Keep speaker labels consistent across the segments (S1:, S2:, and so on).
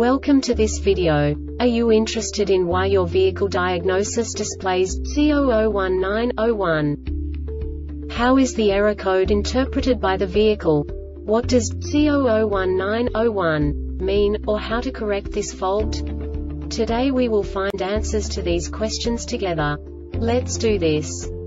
S1: Welcome to this video. Are you interested in why your vehicle diagnosis displays C001901? How is the error code interpreted by the vehicle? What does C001901 mean, or how to correct this fault? Today we will find answers to these questions together. Let's do this.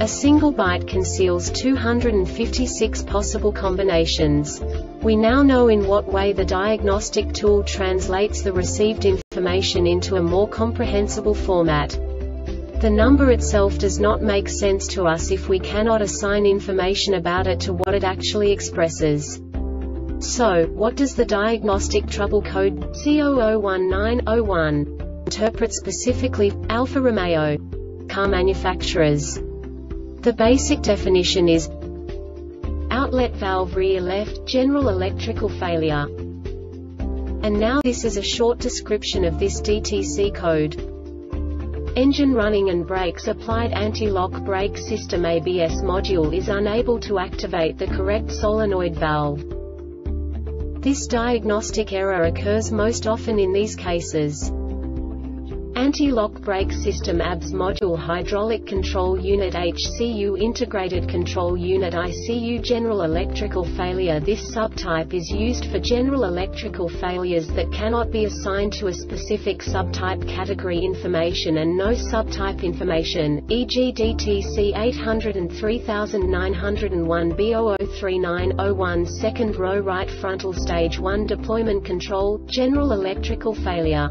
S1: A single byte conceals 256 possible combinations. We now know in what way the diagnostic tool translates the received information into a more comprehensible format. The number itself does not make sense to us if we cannot assign information about it to what it actually expresses. So, what does the diagnostic trouble code C001901 interpret specifically Alfa Romeo car manufacturers? The basic definition is outlet valve rear left, general electrical failure. And now this is a short description of this DTC code. Engine running and brakes applied anti-lock brake system ABS module is unable to activate the correct solenoid valve. This diagnostic error occurs most often in these cases. Anti-lock brake system ABS module hydraulic control unit HCU integrated control unit ICU general electrical failure This subtype is used for general electrical failures that cannot be assigned to a specific subtype category information and no subtype information, e.g. DTC 803901 B003901 second row right frontal stage 1 deployment control, general electrical failure.